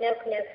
Nope, nope.